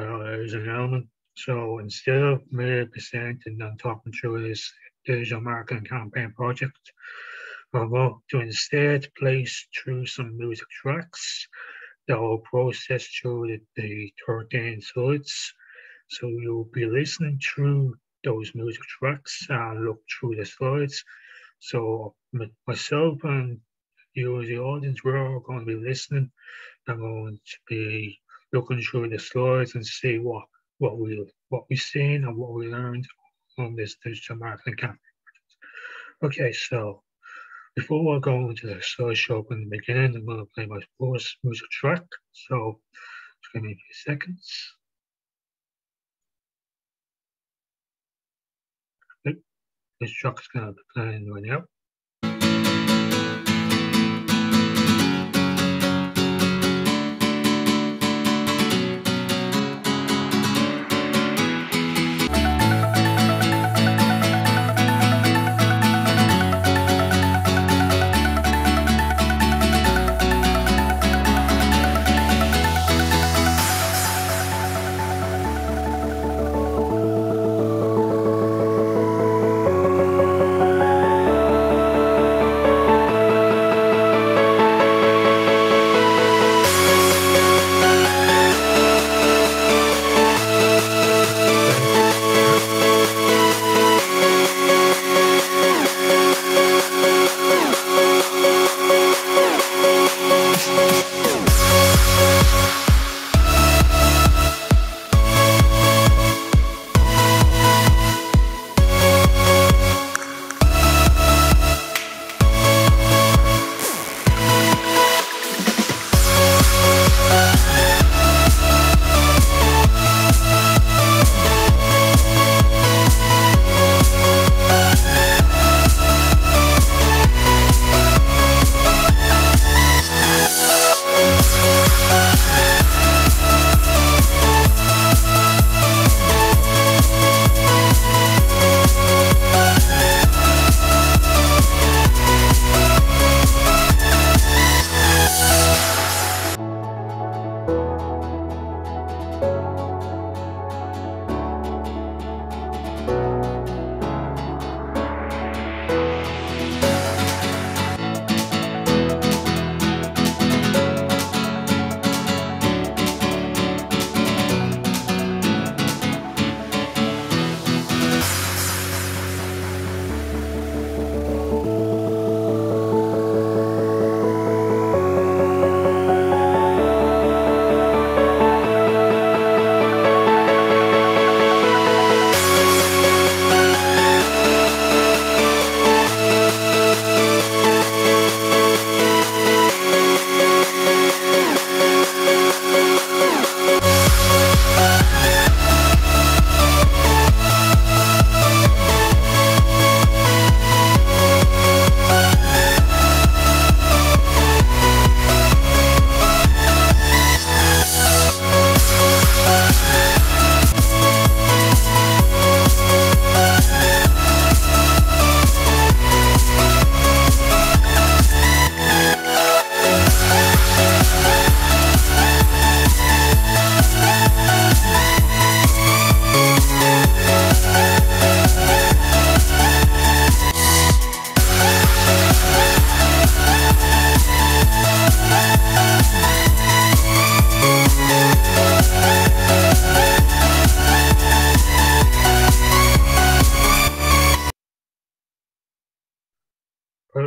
Well, ladies and gentlemen, so instead of me presenting and talking through this digital marketing campaign project, I'm going to instead place through some music tracks that will process through the, the 13 slides. So you'll be listening through those music tracks and look through the slides. So myself and you as the audience, we're all going to be listening. I'm going to be looking through the slides and see what what we what we've seen and what we learned on this digital marketing campaign. Okay, so before I go into the slideshow in the beginning, I'm going to play my first music track. So just give me a few seconds. This track is going to be playing right now.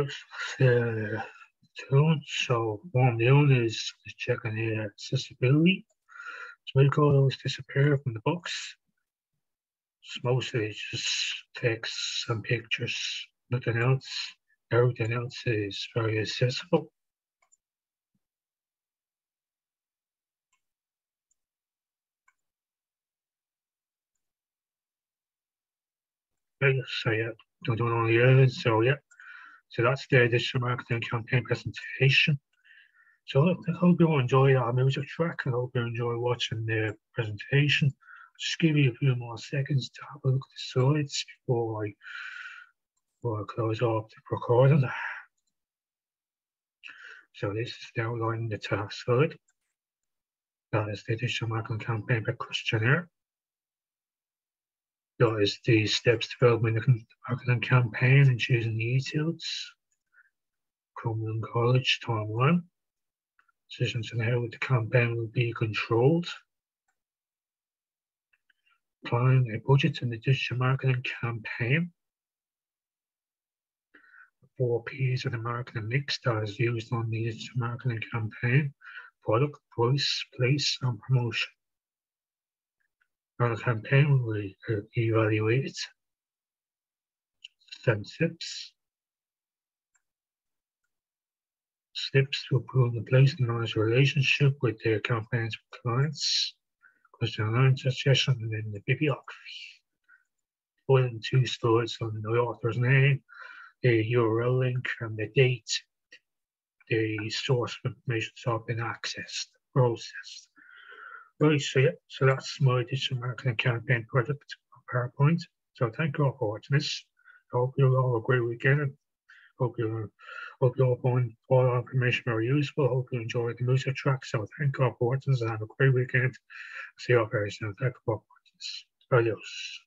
First uh, tune. So what I'm doing is, is checking the accessibility. So we call those disappear from the box. It's mostly just text and pictures, nothing else. Everything else is very accessible. So yeah, don't do it on the. So yeah, so that's the digital marketing campaign presentation. So I hope you all enjoy our music track. I hope you enjoy watching the presentation. Just give you a few more seconds to have a look at the slides before I, before I close off the recording. So this is the outline the task slide. That is the digital marketing campaign questionnaire. That is the steps developing the marketing campaign and choosing the details. Crumlin College timeline. Decisions on how the campaign will be controlled. Planning a budget in the digital marketing campaign four P's of the marketing mix that is used on the digital marketing campaign, product, price, place, and promotion. Our campaign will uh, be evaluated, send tips, steps to improve the place and manage relationship with their campaigns clients, question and answer and then the bibliography. Put in two slides on the author's name, the URL link and the date the source of information has been accessed, processed. Right, so yeah, so that's my digital marketing campaign project PowerPoint. So thank you all for watching this. I hope you all have a great weekend. Hope you hope you all find all our information very useful. Hope you enjoyed the music track. So thank you all for watching this and have a great weekend. See you all very soon. Thank you for watching this. Adios.